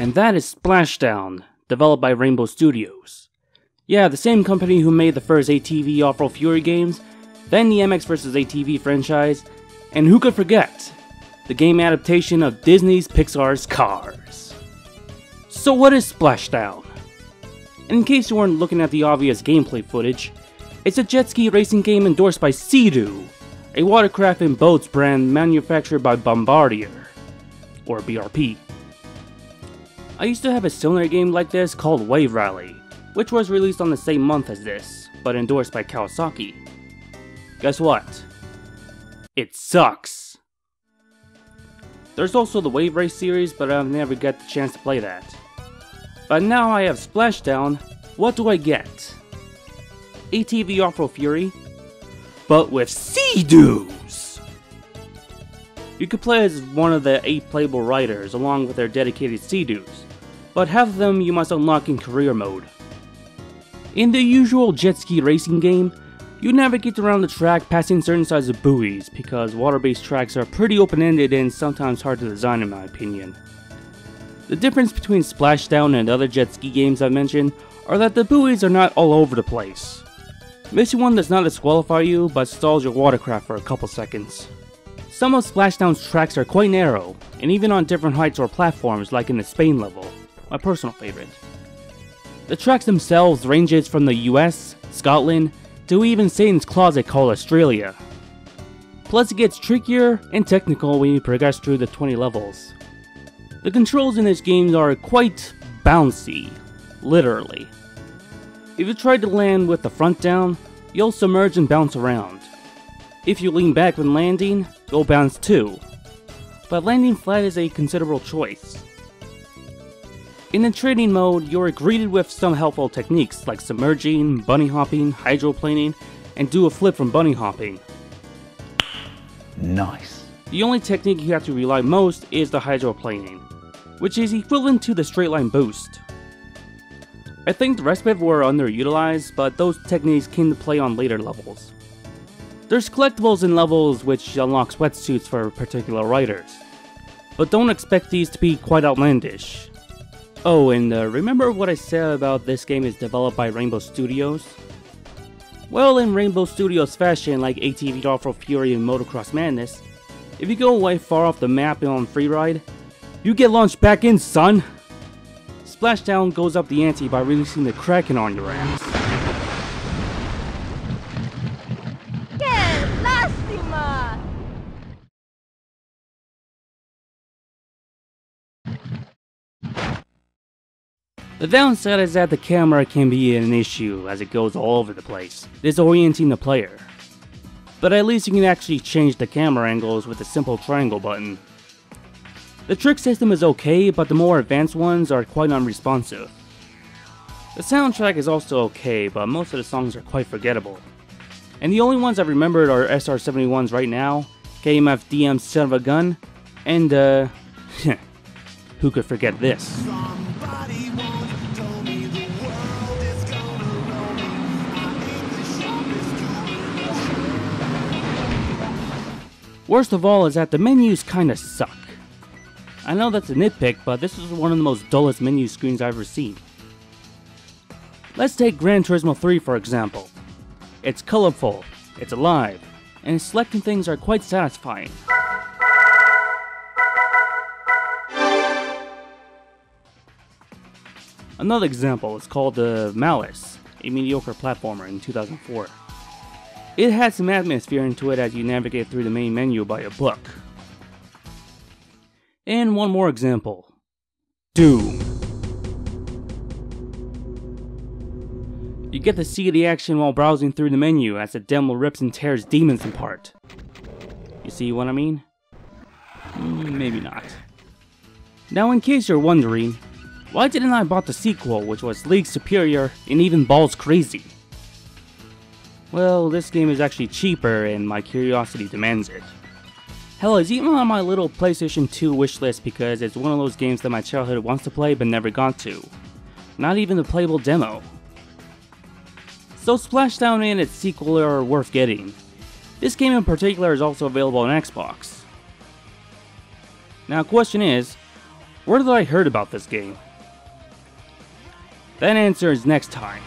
And that is Splashdown, developed by Rainbow Studios. Yeah, the same company who made the first ATV Off-Road Fury games, then the MX vs. ATV franchise, and who could forget, the game adaptation of Disney's Pixar's Cars. So what is Splashdown? And in case you weren't looking at the obvious gameplay footage, it's a jet ski racing game endorsed by Sea-Doo, a watercraft and boats brand manufactured by Bombardier, or BRP. I used to have a similar game like this called Wave Rally, which was released on the same month as this, but endorsed by Kawasaki. Guess what? It sucks. There's also the Wave Race series, but I've never got the chance to play that. But now I have Splashdown, what do I get? ATV Off-Road Fury, but with Sea-Doos! You could play as one of the 8 playable riders along with their dedicated Sea-Doos, but half of them you must unlock in career mode. In the usual jet ski racing game, you navigate around the track passing certain sizes of buoys because water-based tracks are pretty open-ended and sometimes hard to design in my opinion. The difference between Splashdown and other jet ski games I've mentioned are that the buoys are not all over the place. Missing one does not disqualify you, but stalls your watercraft for a couple seconds. Some of Splashdown's tracks are quite narrow, and even on different heights or platforms like in the Spain level, my personal favorite. The tracks themselves ranges from the US, Scotland, to even Satan's Closet called Australia. Plus it gets trickier and technical when you progress through the 20 levels. The controls in this game are quite bouncy, literally. If you try to land with the front down, you'll submerge and bounce around. If you lean back when landing, you'll bounce too. But landing flat is a considerable choice. In the training mode, you're greeted with some helpful techniques like submerging, bunny hopping, hydroplaning, and do a flip from bunny hopping. Nice. The only technique you have to rely most is the hydroplaning, which is equivalent to the straight line boost. I think the rest of it were underutilized, but those techniques came to play on later levels. There's collectibles in levels which unlock sweatsuits for particular riders, but don't expect these to be quite outlandish. Oh, and uh, remember what I said about this game is developed by Rainbow Studios? Well, in Rainbow Studios fashion, like ATV Off-Road Fury and Motocross Madness, if you go way far off the map on Freeride, you get launched back in, son! Splashdown goes up the ante by releasing the Kraken on your ass. The downside is that the camera can be an issue as it goes all over the place, disorienting the player. But at least you can actually change the camera angles with a simple triangle button. The trick system is okay, but the more advanced ones are quite unresponsive. The soundtrack is also okay, but most of the songs are quite forgettable. And the only ones I remembered are SR-71s right now, KMFDM Son of a Gun, and uh, who could forget this? Worst of all is that the menus kinda suck. I know that's a nitpick, but this is one of the most dullest menu screens I've ever seen. Let's take Gran Turismo 3 for example. It's colorful, it's alive, and selecting things are quite satisfying. Another example is called the Malice, a mediocre platformer in 2004. It has some atmosphere into it as you navigate through the main menu by a book. And one more example Doom. You get to see the action while browsing through the menu as the demo rips and tears demons apart. You see what I mean? Mm, Maybe not. Now, in case you're wondering, why didn't I bought the sequel, which was League Superior and even balls crazy? Well, this game is actually cheaper and my curiosity demands it. Hell, it's even on my little PlayStation 2 wishlist because it's one of those games that my childhood wants to play but never got to. Not even the playable demo. So Splashdown and its sequel are worth getting. This game in particular is also available on Xbox. Now question is, Where did I heard about this game? That answer is next time